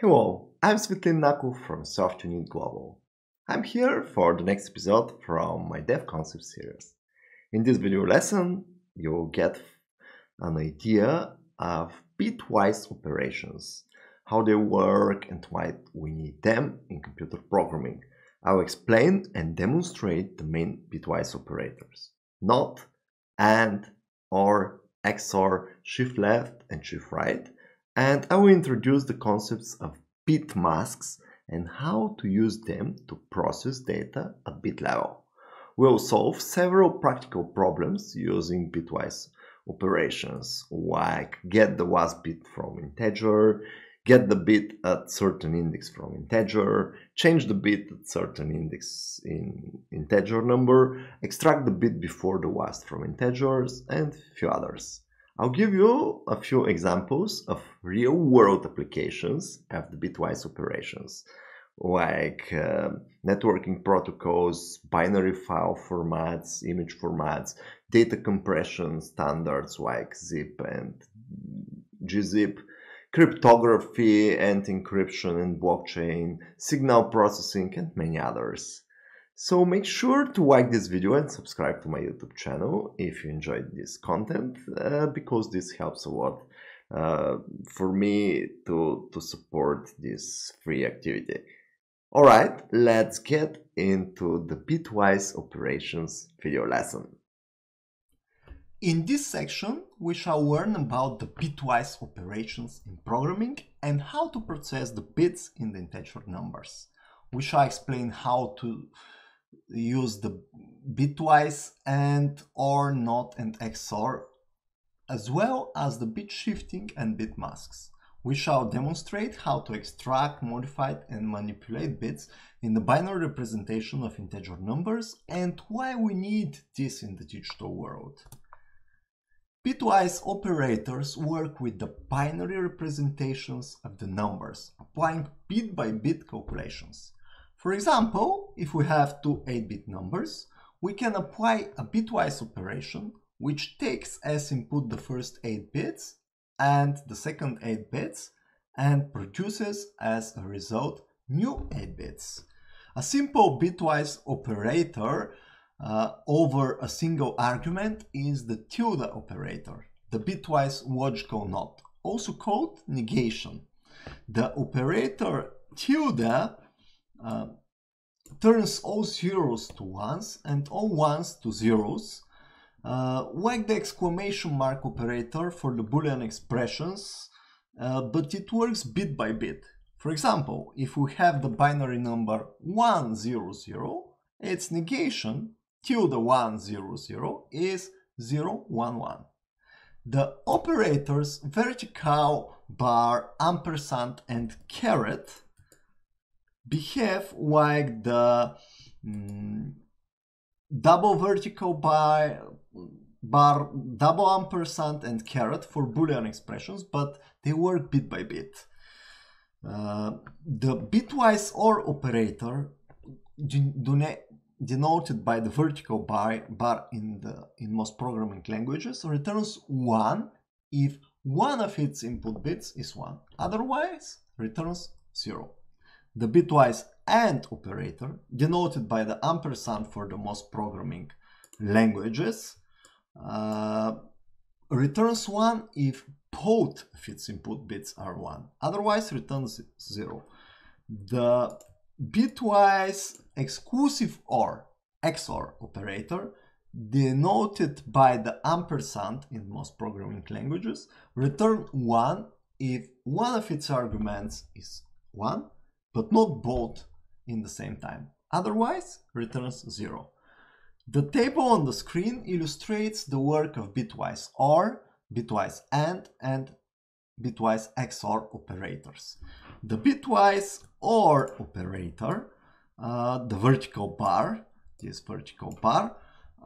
Hello, I'm Svetlin Nakov from SoftUni Global. I'm here for the next episode from my Dev Concept series. In this video lesson, you'll get an idea of bitwise operations, how they work and why we need them in computer programming. I'll explain and demonstrate the main bitwise operators, not, and, or, XOR, shift left and shift right, and I will introduce the concepts of bit masks and how to use them to process data at bit level. We'll solve several practical problems using bitwise operations like get the last bit from integer, get the bit at certain index from integer, change the bit at certain index in integer number, extract the bit before the last from integers, and few others. I'll give you a few examples of real-world applications of the bitwise operations, like uh, networking protocols, binary file formats, image formats, data compression standards like zip and gzip, cryptography and encryption and blockchain, signal processing, and many others. So make sure to like this video and subscribe to my YouTube channel if you enjoyed this content uh, because this helps a lot uh, for me to, to support this free activity. Alright, let's get into the bitwise operations video lesson. In this section, we shall learn about the bitwise operations in programming and how to process the bits in the integer numbers. We shall explain how to use the bitwise and or not and XOR as well as the bit shifting and bit masks. We shall demonstrate how to extract, modify and manipulate bits in the binary representation of integer numbers and why we need this in the digital world. Bitwise operators work with the binary representations of the numbers, applying bit-by-bit -bit calculations. For example, if we have two 8-bit numbers, we can apply a bitwise operation which takes as input the first 8 bits and the second 8 bits and produces as a result new 8 bits. A simple bitwise operator uh, over a single argument is the tilde operator, the bitwise logical NOT, also called negation. The operator tilde uh, turns all zeros to ones and all ones to zeros, uh, like the exclamation mark operator for the boolean expressions, uh, but it works bit by bit. For example, if we have the binary number 100, its negation tilde 100 is 011. The operators vertical bar, ampersand and caret behave like the mm, double vertical bar, bar, double ampersand and caret for Boolean expressions, but they work bit by bit. Uh, the bitwise OR operator denoted by the vertical bar, bar in, the, in most programming languages returns 1 if one of its input bits is 1. Otherwise, returns 0. The bitwise AND operator, denoted by the ampersand for the most programming languages, uh, returns 1 if both of its input bits are 1. Otherwise, returns 0. The bitwise exclusive OR XOR operator, denoted by the ampersand in most programming languages, return 1 if one of its arguments is 1 but not both in the same time. Otherwise, returns 0. The table on the screen illustrates the work of bitwise OR, bitwise AND, and bitwise XOR operators. The bitwise OR operator, uh, the vertical bar, this vertical bar,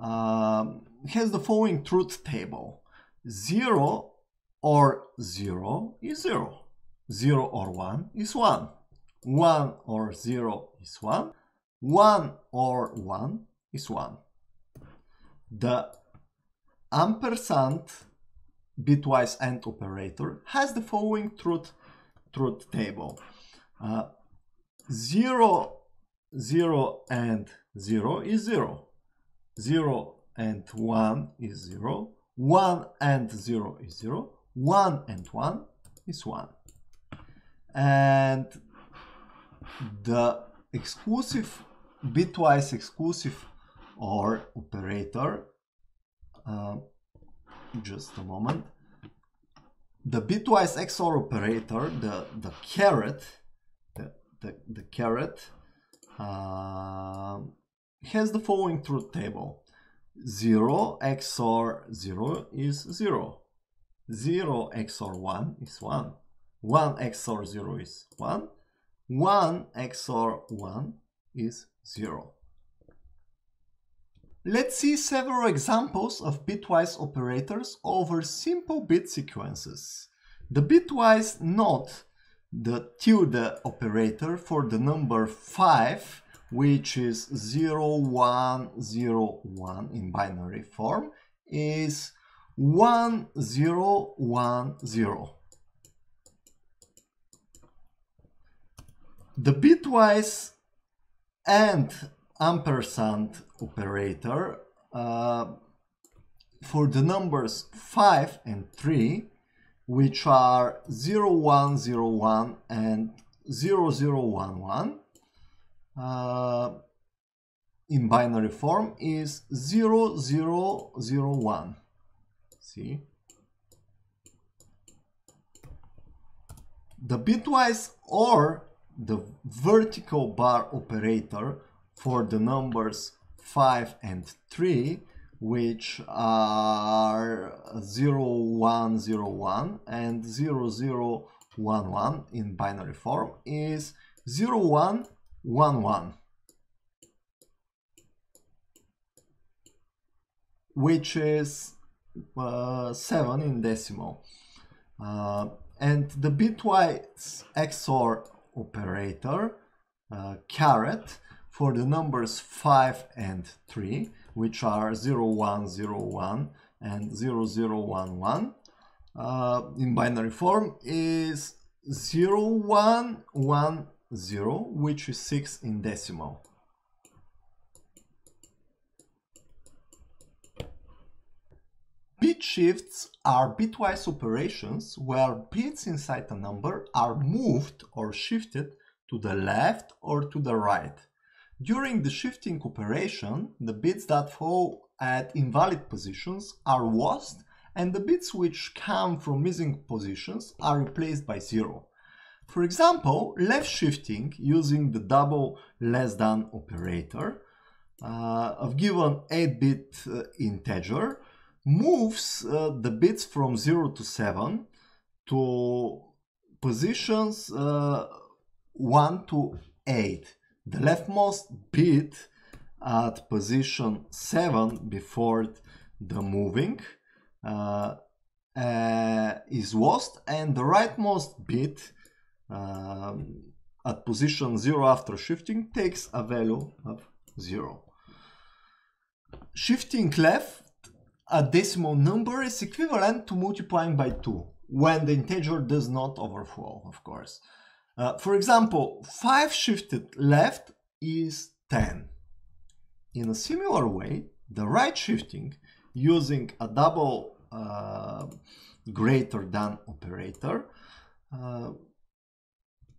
uh, has the following truth table. 0 or 0 is 0. 0 or 1 is 1. 1 or 0 is 1, 1 or 1 is 1. The ampersand bitwise AND operator has the following truth, truth table. Uh, 0, 0 and 0 is 0. 0 and 1 is 0. 1 and 0 is 0. 1 and 1 is 1. And the exclusive, bitwise exclusive OR operator, uh, just a moment, the bitwise XOR operator, the, the caret, the, the, the caret, uh, has the following truth table. 0 XOR 0 is 0. 0 XOR 1 is 1. 1 XOR 0 is 1. 1 XOR 1 is 0. Let's see several examples of bitwise operators over simple bit sequences. The bitwise NOT, the tilde operator for the number 5, which is 0101 in binary form, is 1010. The bitwise and ampersand operator uh, for the numbers 5 and 3 which are 0101 and 0011 uh, in binary form is 0001 see? The bitwise or the vertical bar operator for the numbers 5 and 3 which are 0101 and 0011 in binary form is 0111 which is uh, 7 in decimal. Uh, and the bitwise XOR operator uh, caret for the numbers 5 and 3 which are 0101 and 0011 uh, in binary form is 0110 which is 6 in decimal. Bit shifts are bitwise operations where bits inside a number are moved or shifted to the left or to the right. During the shifting operation, the bits that fall at invalid positions are lost and the bits which come from missing positions are replaced by zero. For example, left shifting using the double less than operator uh, of given 8-bit uh, integer moves uh, the bits from 0 to 7 to positions uh, 1 to 8. The leftmost bit at position 7 before the moving uh, uh, is lost and the rightmost bit um, at position 0 after shifting takes a value of 0. Shifting left a decimal number is equivalent to multiplying by 2 when the integer does not overflow, of course. Uh, for example, 5 shifted left is 10. In a similar way, the right shifting using a double uh, greater than operator uh,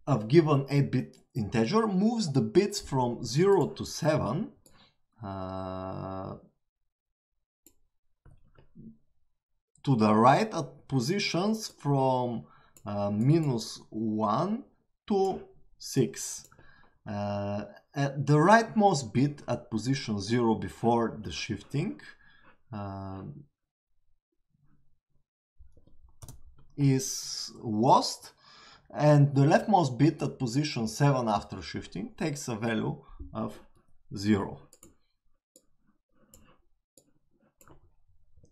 of given 8-bit integer moves the bits from 0 to 7 uh, to the right at positions from uh, minus 1 to 6. Uh, the rightmost bit at position 0 before the shifting uh, is lost and the leftmost bit at position 7 after shifting takes a value of 0.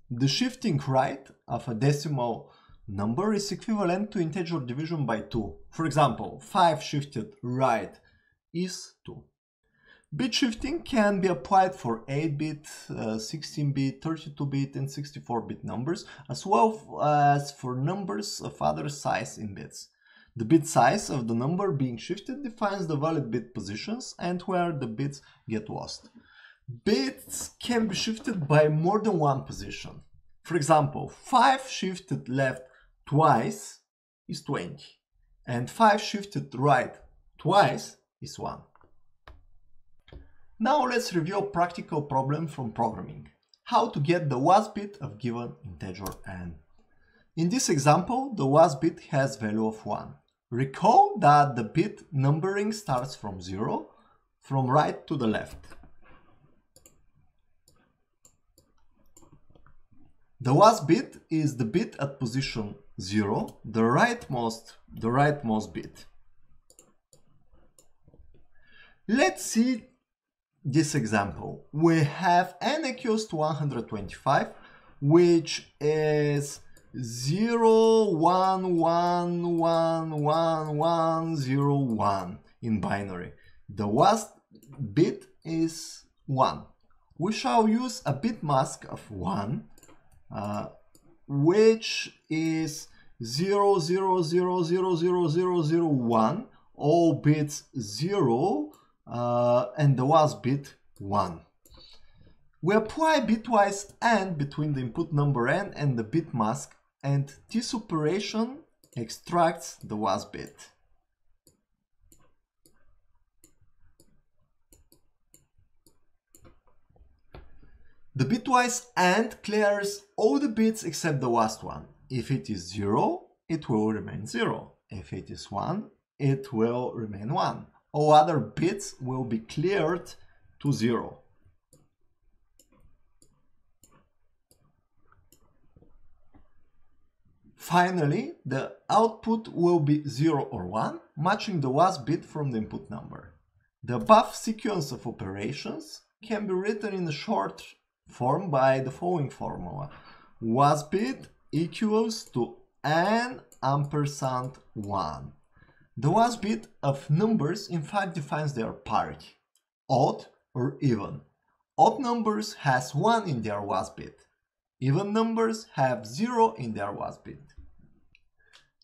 The shifting right of a decimal number is equivalent to integer division by 2. For example, 5 shifted right is 2. Bit shifting can be applied for 8-bit, 16-bit, 32-bit and 64-bit numbers, as well as for numbers of other size in bits. The bit size of the number being shifted defines the valid bit positions and where the bits get lost. Bits can be shifted by more than one position. For example, 5 shifted left twice is 20 and 5 shifted right twice is 1. Now let's review a practical problem from programming. How to get the last bit of given integer n. In this example, the last bit has value of 1. Recall that the bit numbering starts from 0, from right to the left. The last bit is the bit at position 0, the rightmost, the rightmost bit. Let's see this example. We have n to 125, which is 0, 1, 1, 1, 1, 1, 0, 1 in binary. The last bit is 1. We shall use a bit mask of 1 uh, which is 0, 0, 0, 0, 0, 0, 0, 1, all bits 0, uh, and the last bit 1. We apply bitwise AND between the input number n and the bit mask, and this operation extracts the last bit. The bitwise AND clears all the bits except the last one. If it is 0, it will remain 0. If it is 1, it will remain 1. All other bits will be cleared to 0. Finally, the output will be 0 or 1, matching the last bit from the input number. The above sequence of operations can be written in a short formed by the following formula. Was bit equals to n ampersand 1. The was bit of numbers in fact defines their parity, odd or even. Odd numbers has 1 in their was bit. Even numbers have 0 in their was bit.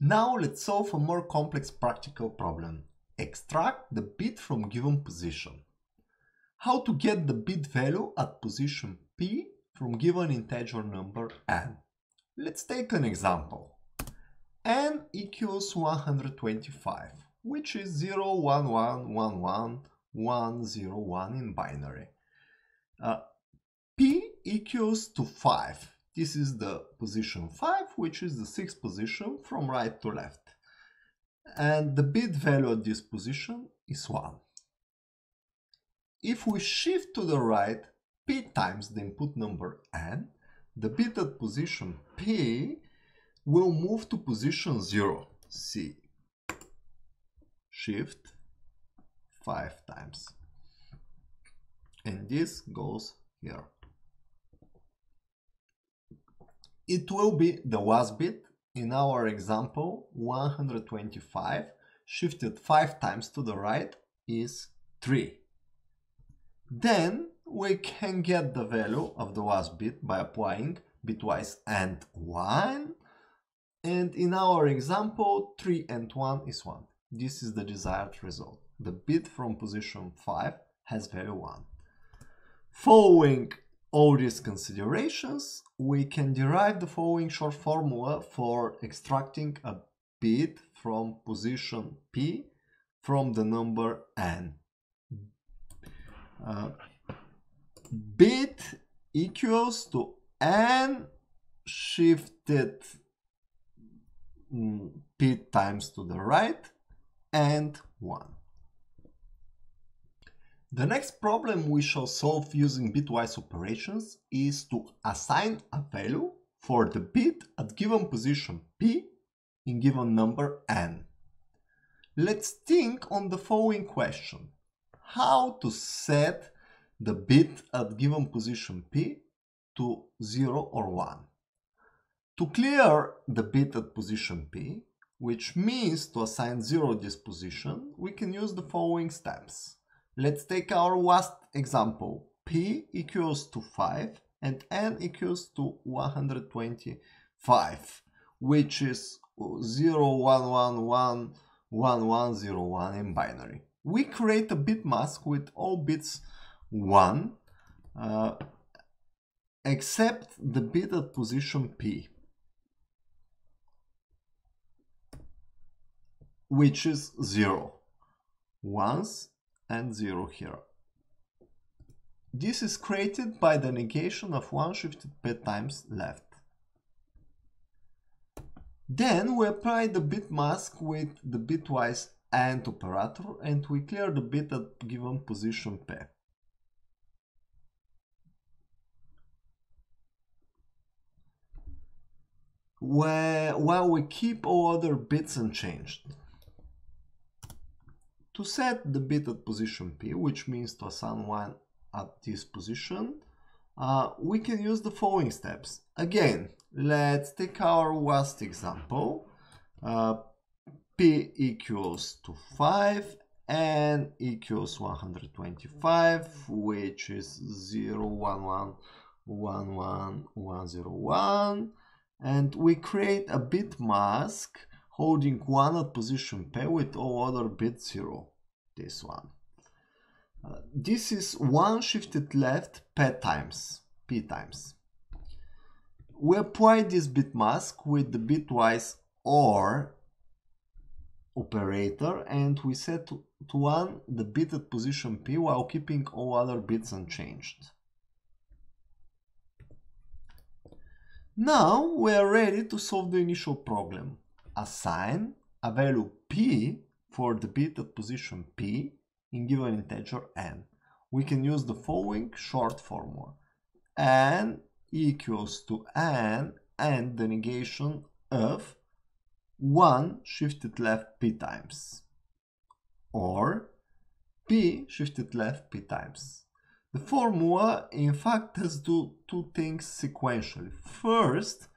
Now let's solve a more complex practical problem. Extract the bit from given position. How to get the bit value at position p from given integer number n. Let's take an example. n equals 125, which is 0, 1, 1, 1, 1, 1, 0, 1 in binary. Uh, p equals to 5. This is the position 5, which is the sixth position from right to left. And the bit value at this position is 1. If we shift to the right, p times the input number n, the bit at position p will move to position 0, c. Shift 5 times. And this goes here. It will be the last bit, in our example 125 shifted 5 times to the right is 3. Then we can get the value of the last bit by applying bitwise AND 1 and in our example 3 and 1 is 1. This is the desired result. The bit from position 5 has value 1. Following all these considerations, we can derive the following short formula for extracting a bit from position P from the number n. Uh, bit equals to n shifted mm, bit times to the right and 1. The next problem we shall solve using bitwise operations is to assign a value for the bit at given position p in given number n. Let's think on the following question. How to set the bit at given position p to 0 or 1. To clear the bit at position p, which means to assign 0 this position, we can use the following steps. Let's take our last example. p equals to 5 and n equals to 125, which is 0, 1, 1, 1, 1101 in binary. We create a bit mask with all bits 1 uh, except the bit at position P, which is 0. Ones and 0 here. This is created by the negation of one shifted bit times left. Then we apply the bit mask with the bitwise AND operator and we clear the bit at given position P. Where, while we keep all other bits unchanged. To set the bit at position P, which means to assign one at this position, uh, we can use the following steps. Again, let's take our last example. Uh, P equals to 5 and equals 125, which is 0, 1, 1, 1, 1, 1, 0, 1. And we create a bit mask holding 1 at position P with all other bits 0. This one. Uh, this is 1 shifted left P times, P times. We apply this bit mask with the bitwise OR operator and we set to, to 1 the bit at position P while keeping all other bits unchanged. Now we are ready to solve the initial problem. Assign a value P for the bit at position P in given integer n. We can use the following short formula. n equals to n and the negation of 1 shifted left p times or p shifted left p times. The formula in fact does do two things sequentially. First,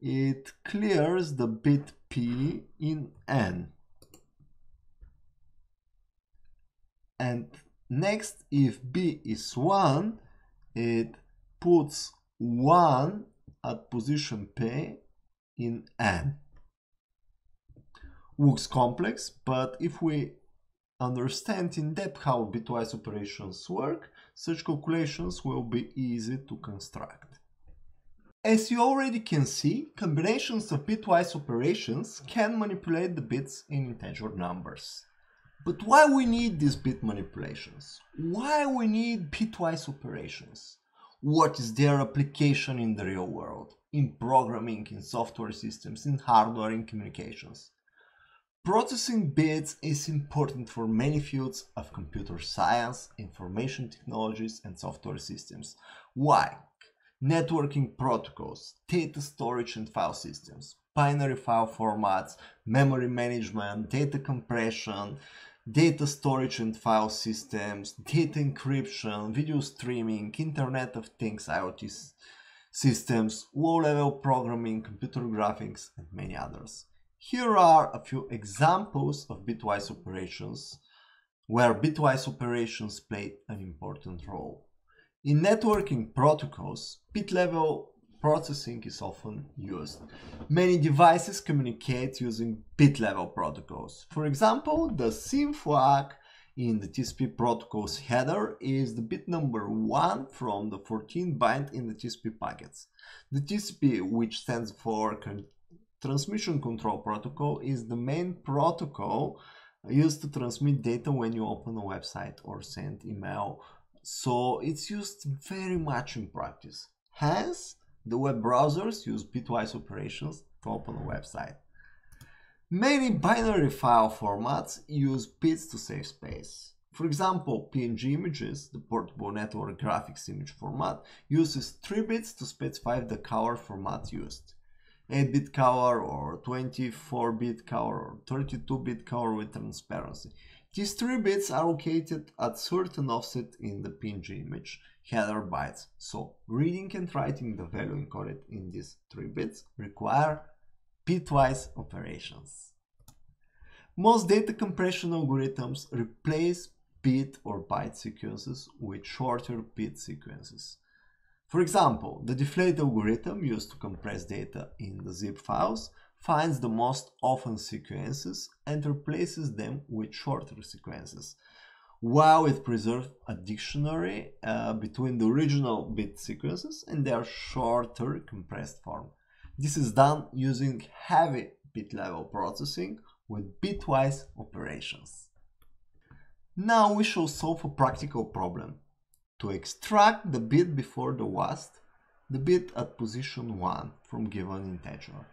it clears the bit p in n. And next, if b is 1, it puts 1 at position p in n. Looks complex, but if we understand in depth how bitwise operations work, such calculations will be easy to construct. As you already can see, combinations of bitwise operations can manipulate the bits in integer numbers. But why we need these bit manipulations? Why we need bitwise operations? What is their application in the real world? In programming, in software systems, in hardware, in communications? Processing bits is important for many fields of computer science, information technologies, and software systems. Why? Networking protocols, data storage and file systems, binary file formats, memory management, data compression, data storage and file systems, data encryption, video streaming, Internet of Things IoT systems, low-level programming, computer graphics, and many others. Here are a few examples of bitwise operations where bitwise operations play an important role. In networking protocols, bit-level processing is often used. Many devices communicate using bit-level protocols. For example, the SYN flag in the TCP protocol's header is the bit number 1 from the 14 byte in the TCP packets. The TCP, which stands for Transmission Control Protocol, is the main protocol used to transmit data when you open a website or send email. So it's used very much in practice. Hence, the web browsers use bitwise operations to open a website. Many binary file formats use bits to save space. For example, PNG images, the portable network graphics image format, uses 3 bits to specify the color format used. 8-bit color or 24-bit color or 32-bit color with transparency. These 3 bits are located at certain offset in the PNG image header bytes. So reading and writing the value encoded in these 3 bits require bitwise operations. Most data compression algorithms replace bit or byte sequences with shorter bit sequences. For example, the deflate algorithm used to compress data in the zip files finds the most often sequences and replaces them with shorter sequences, while it preserves a dictionary uh, between the original bit sequences and their shorter compressed form. This is done using heavy bit level processing with bitwise operations. Now we shall solve a practical problem. To extract the bit before the WASD, the bit at position 1 from given integer.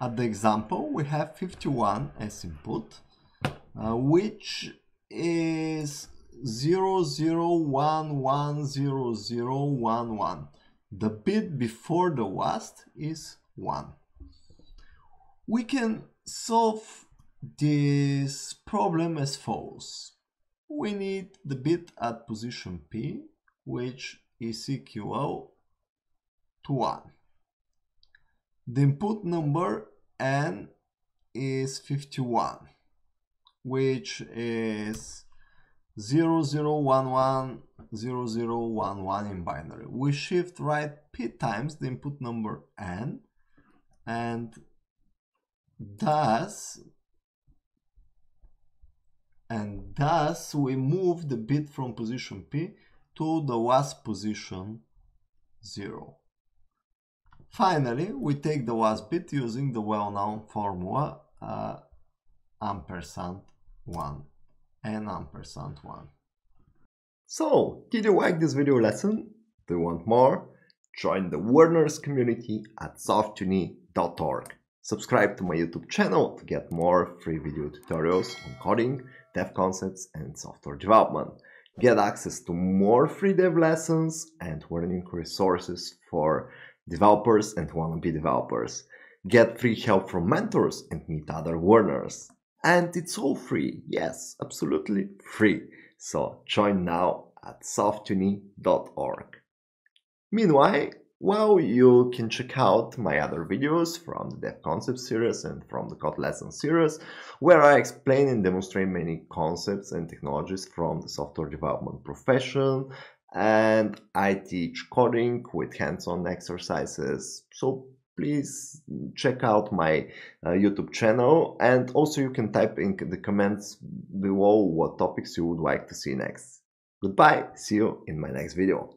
At the example, we have 51 as input, uh, which is 00110011. The bit before the WASD is 1. We can solve this problem as follows. We need the bit at position P, which is equal to 1. The input number n is 51, which is 0011 0011 in binary. We shift right p times the input number n and thus and thus we move the bit from position p to the last position 0. Finally, we take the last bit using the well-known formula uh, ampersand 1 and ampersand 1. So, did you like this video lesson? Do you want more? Join the Werners community at softuni.org. Subscribe to my YouTube channel to get more free video tutorials on coding, dev concepts and software development. Get access to more free dev lessons and learning resources for developers and wannabe developers. Get free help from mentors and meet other learners. And it's all free. Yes, absolutely free. So join now at softuni.org. Meanwhile, well, you can check out my other videos from the Dev Concept series and from the Code Lesson series, where I explain and demonstrate many concepts and technologies from the software development profession, and I teach coding with hands-on exercises. So please check out my uh, YouTube channel, and also you can type in the comments below what topics you would like to see next. Goodbye, see you in my next video.